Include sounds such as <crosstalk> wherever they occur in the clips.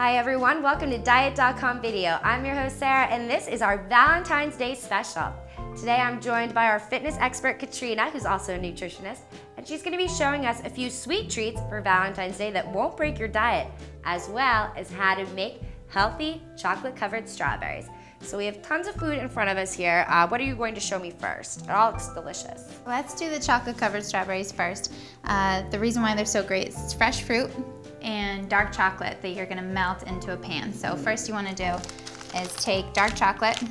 Hi everyone, welcome to Diet.com video. I'm your host Sarah and this is our Valentine's Day special. Today I'm joined by our fitness expert Katrina, who's also a nutritionist, and she's gonna be showing us a few sweet treats for Valentine's Day that won't break your diet, as well as how to make healthy chocolate covered strawberries. So we have tons of food in front of us here. Uh, what are you going to show me first? It all looks delicious. Let's do the chocolate covered strawberries first. Uh, the reason why they're so great is it's fresh fruit, and dark chocolate that you're gonna melt into a pan. So first you wanna do is take dark chocolate,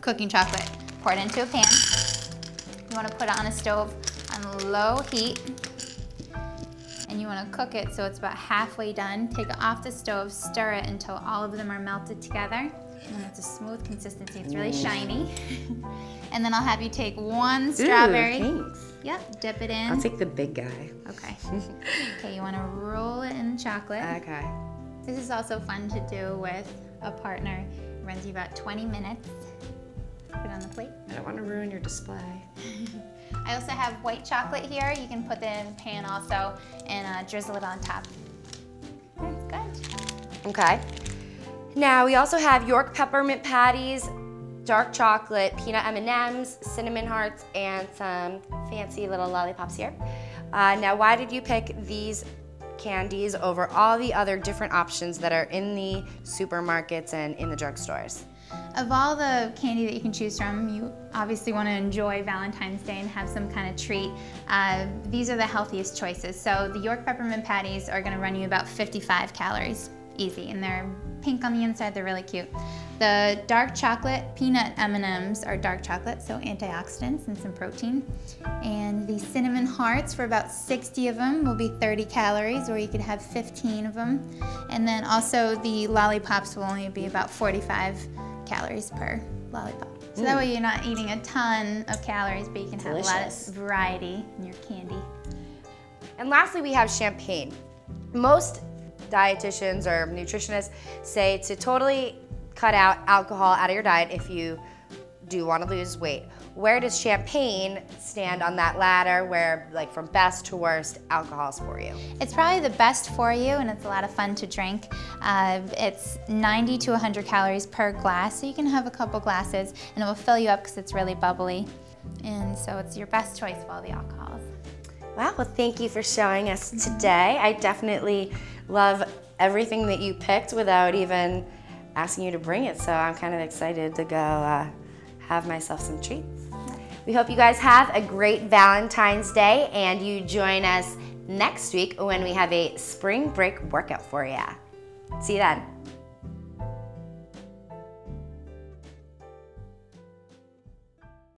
cooking chocolate, pour it into a pan. You wanna put it on a stove on low heat and you wanna cook it so it's about halfway done. Take it off the stove, stir it until all of them are melted together. And it's a smooth consistency, it's really shiny. <laughs> and then I'll have you take one strawberry. Ooh. Yep, dip it in. I'll take the big guy. Okay. <laughs> okay, you want to roll it in chocolate. Okay. This is also fun to do with a partner. It runs you about 20 minutes. Put it on the plate. I don't want to ruin your display. <laughs> I also have white chocolate here. You can put it in a pan also and uh, drizzle it on top. That's good. Okay. Now we also have York peppermint patties, dark chocolate, peanut M&Ms, cinnamon hearts, and some fancy little lollipops here. Uh, now, why did you pick these candies over all the other different options that are in the supermarkets and in the drugstores? Of all the candy that you can choose from, you obviously want to enjoy Valentine's Day and have some kind of treat. Uh, these are the healthiest choices. So the York peppermint patties are going to run you about 55 calories easy and they're pink on the inside, they're really cute. The dark chocolate peanut M&Ms are dark chocolate, so antioxidants and some protein. And the cinnamon hearts, for about 60 of them, will be 30 calories, or you could have 15 of them. And then also the lollipops will only be about 45 calories per lollipop. So mm. that way you're not eating a ton of calories, but you can Delicious. have a lot of variety in your candy. And lastly, we have champagne. Most dietitians or nutritionists say to totally cut out alcohol out of your diet if you do want to lose weight. Where does champagne stand on that ladder where like from best to worst alcohols for you? It's probably the best for you and it's a lot of fun to drink. Uh, it's 90 to 100 calories per glass so you can have a couple glasses and it will fill you up because it's really bubbly. And so it's your best choice of all the alcohols. Wow, well thank you for showing us today. I definitely love everything that you picked without even asking you to bring it. So I'm kind of excited to go uh, have myself some treats. We hope you guys have a great Valentine's Day and you join us next week when we have a spring break workout for you. See you then.